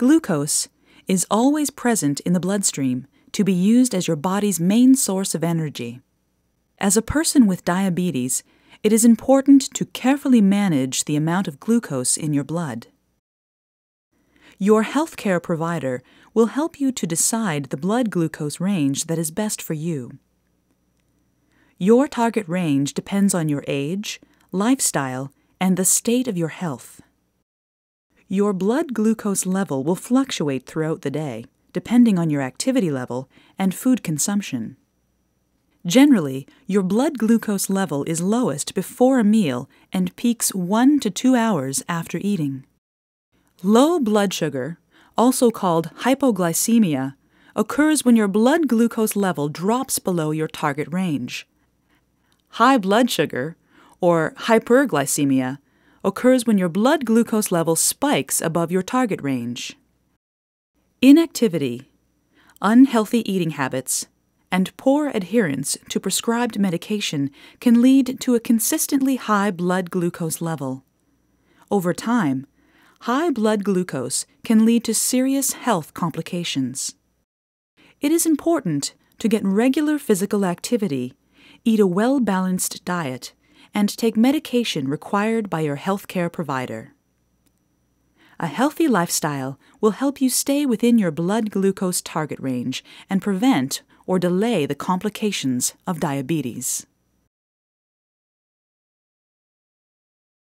Glucose is always present in the bloodstream to be used as your body's main source of energy. As a person with diabetes, it is important to carefully manage the amount of glucose in your blood. Your healthcare provider will help you to decide the blood glucose range that is best for you. Your target range depends on your age, lifestyle, and the state of your health. Your blood glucose level will fluctuate throughout the day, depending on your activity level and food consumption. Generally, your blood glucose level is lowest before a meal and peaks 1 to 2 hours after eating. Low blood sugar, also called hypoglycemia, occurs when your blood glucose level drops below your target range. High blood sugar, or hyperglycemia, occurs when your blood glucose level spikes above your target range. Inactivity, unhealthy eating habits, and poor adherence to prescribed medication can lead to a consistently high blood glucose level. Over time, high blood glucose can lead to serious health complications. It is important to get regular physical activity, eat a well balanced diet, and take medication required by your healthcare provider. A healthy lifestyle will help you stay within your blood glucose target range and prevent or delay the complications of diabetes.